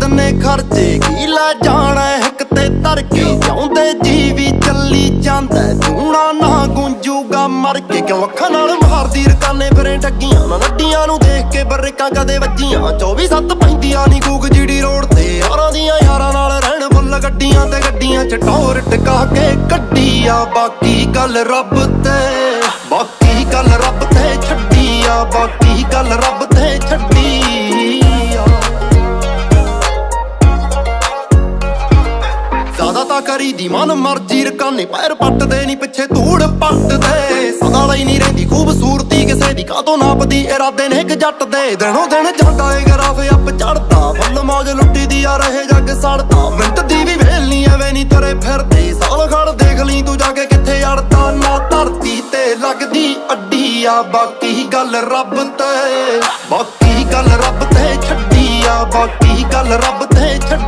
ਕੰਨੇ ਖਰਚੇ ਕੀ ਲੈ ਜਾਣਾ ਹੱਕ ਤੇ ਧਰ ਕੇ ਜੀ ਵੀ ਚੱਲੀ ਜਾਂਦਾ ਜੂਣਾ ਨਾ ਗੁੰਜੂਗਾ ਮਰ ਕੇ। ਕਿਉਂ ਅੱਖਾਂ ਨਾਲ ਮਾਰਦੀ ਰਕਾਨੇ ਫਿਰੇ ਡੱਗੀਆਂ ਨਾ ਨੱਡੀਆਂ ਨੂੰ ਦੇਖ ਕੇ ਬਰਕਾਂ ਕਦੇ ਵੱਜੀਆਂ? 24 7 ਪੈਂਦੀਆਂ ਨਹੀਂ ਗੂਗ ਜੀੜੀ ਰੋਡ ਤੇ। ਯਾਰਾਂ ਦੀਆਂ ਯਾਰਾਂ ਨਾਲ ਰਹਿਣ ਫੁੱਲ ਗੱਡੀਆਂ ਤੇ ਗੱਡੀਆਂ ਚ ਟੌਰ ਟਕਾ ਕੇ ਕੱਢੀ ਆ ਬਾਕੀ ਗੱਲ ਰੱਬ ਤੇ, ਬਾਕੀ ਗੱਲ ਰੱਬ ਤੇ ਛੱਡੀ ਆ ਬਾਕੀ ਜ਼ਿਆਦਾ ਕਰੀ ਦੀ ਮਨ ਮਰਜ਼ੀ, ਰਕਾਨੇ ਪੈਰ ਪੱਟਦੇ ਨਹੀਂ ਪਿੱਛੇ ਧੂੜ ਪੱਟਦੇ। ਸਦਾ ਲਈ ਨਹੀਂ ਰਹਿੰਦੀ ਖੂਬਸੂਰਤੀ, ਕਿਸੇ ਦੀ ਕਾਤੋਂ ਨਾਪਦੀ, ਇਰਾਦੇ ਨੇ ਇੱਕ ਜੱਟ ਦੇ। ਦਿਨੋਂ ਦਿਨ ਜਾਂਦਾ ਏ ਗਰਾਫ ਅੱਪ ਚੜਦਾ ਫੁੱਲ ਮੌਜ ਲੁੱਟੀ ਦੀ ਆ ਰਹੇ ਜੱਗ ਸੜਦਾ। ਮਿੰਟ ਦੀ ਵੀ ਵੇਲ ਨਹੀਂ ਐਵੇਂ ਨਹੀਂ ਤਰੇ ਫਿਰਦੇ। ਸਾਲ ਖੜ ਦੇਖ ਲਈ ਤੂੰ ਜਾ ਕੇ ਕਿੱਥੇ ਅੜਦਾ, ਨਾ ਧਰਤੀ ਤੇ ਲੱਗਦੀ ਅੱਡੀ ਆ। ਬਾਕੀ ਗੱਲ ਰੱਬ ਤੇ, ਬਾਕੀ ਗੱਲ ਰੱਬ ਤੇ, ਛੱਡੀ ਆ। ਬਾਕੀ ਗੱਲ ਰੱਬ ਤੇ, ਛੱਡੀ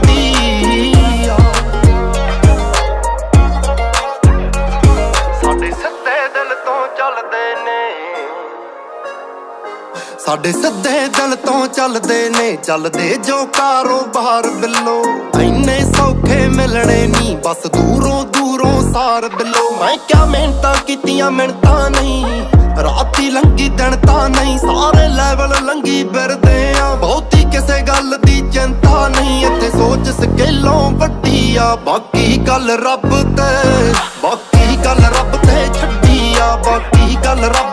ਸਾਡੇ ਸਿੱਧੇ ਦਿਲ ਤੋਂ ਚੱਲਦੇ ਨੇ, ਚੱਲਦੇ ਜੋ ਕਾਰੋਬਾਰ ਬਿੱਲੋ। ਐਨੇ ਸੌਖੇ ਮਿਲਣੇ ਨਹੀਂ ਬਸ ਦੂਰੋਂ ਦੂਰੋਂ ਸਾਰ ਬਿੱਲੋ। ਮੈਂ ਕਿਆ ਮਿਹਨਤਾਂ ਕੀਤੀਆਂ, ਮਿਹਨਤਾਂ ਨਹੀਂ। ਰਾਤੀ ਲੰਗੀ ਦਿਨ ਤਾਂ ਨਹੀਂ, ਸਾਰੇ ਲੈਵਲ ਲੰਗੀ ਫਿਰਦੇ ਆ। ਬਹੁਤੀ ਕਿਸੇ ਗੱਲ ਦੀ ਚਿੰਤਾ ਨਹੀਂ, ਇੱਥੇ ਸੋਚ ਸਕੇਲੋਂ ਵੱਡੀ ਆ। ਬਾਕੀ ਗੱਲ ਰੱਬ ਤੇ, ਬਾਕੀ ਗੱਲ ਰੱਬ ਤੇ ਛੱਡੀ ਆ। ਬਾਕੀ ਗੱਲ ਰੱਬ